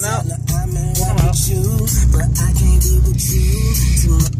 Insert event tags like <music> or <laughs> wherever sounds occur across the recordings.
coming out? I'm in love with you, but I can't be with you.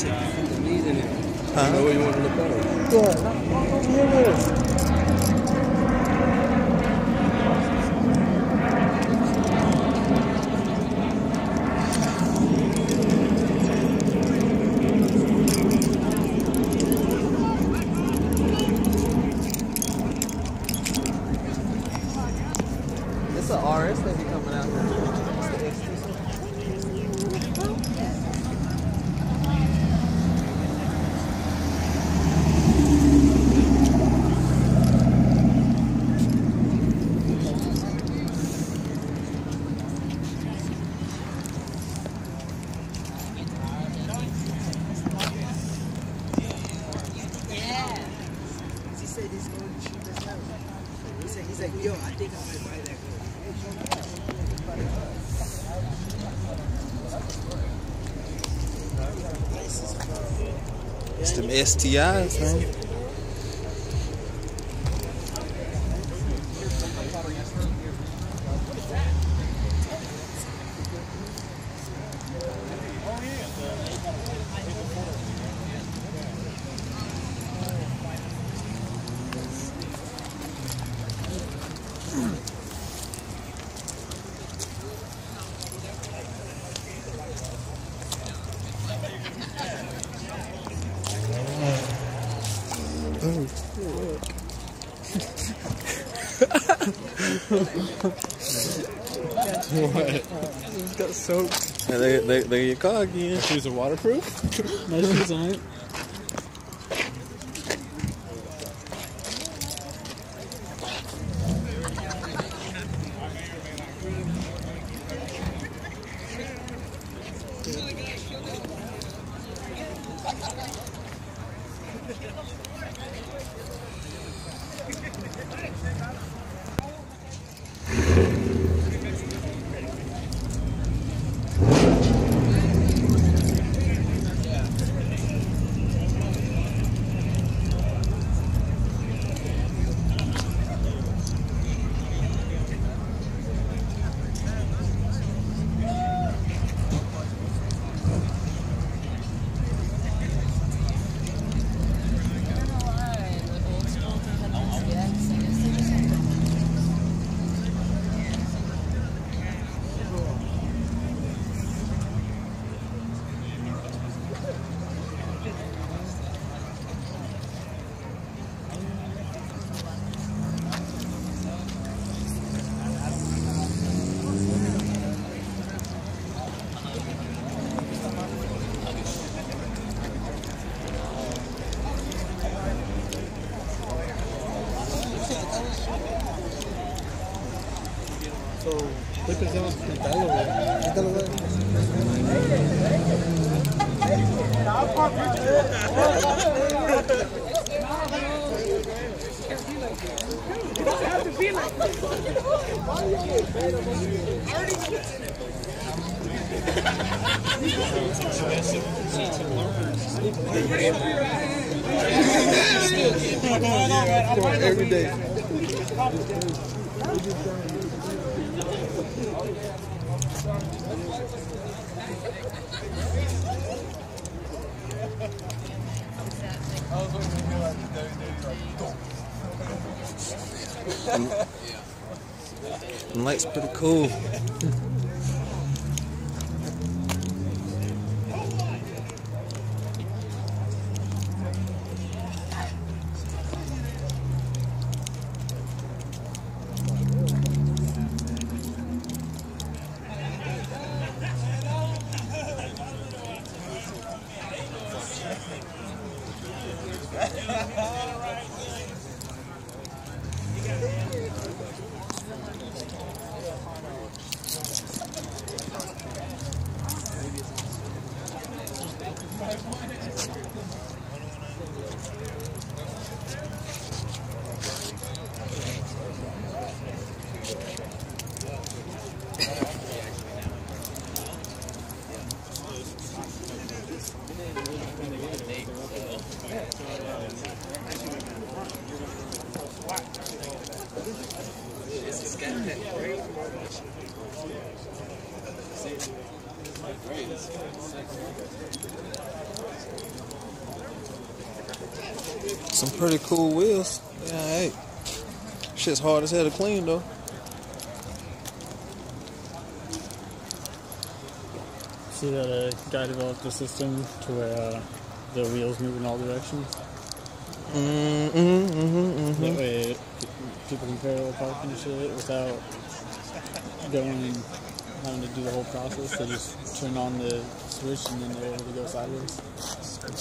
To have you. Huh? know where you want to look at. It's a RS that be coming out here. It's the XT. He said he's going to shoot this house. He said, he's like, yo, I think I might buy that girl. It's them STIs, man. What? He's got soaked. And there, there, there your car again. Shoes are waterproof? My shoes aren't. ¿Qué pensabas pintarlo, güey? Quítalo, güey. Every day. The light's pretty cool. Some pretty cool wheels. Yeah, hey. Shit's hard as hell to clean though. See that a guy developed a system to where uh, the wheels move in all directions. Mm-hmm, mm-hmm, That way people can parallel park and shit without going and having to do the whole process. They just turn on the switch and then they're able to go sideways.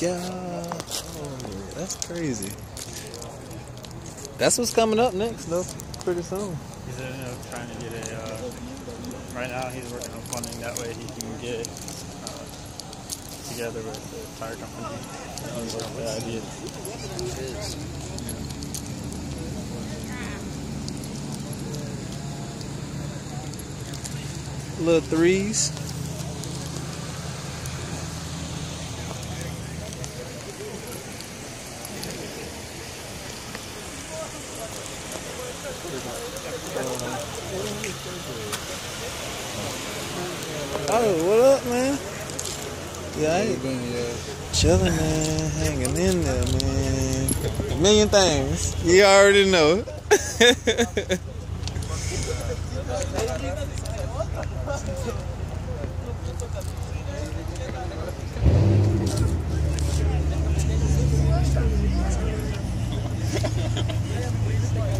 Yeah. Oh, that's crazy. That's what's coming up next though. Pretty soon. He's ended up trying to get a. Uh, right now, he's working on funding. That way, he can get uh, together with the tire company. and work the idea. Little threes. Oh, what up, man? Yeah, I ain't been, yeah. Chilling, man. Hanging in there, man. A million things. You already know. <laughs> <laughs>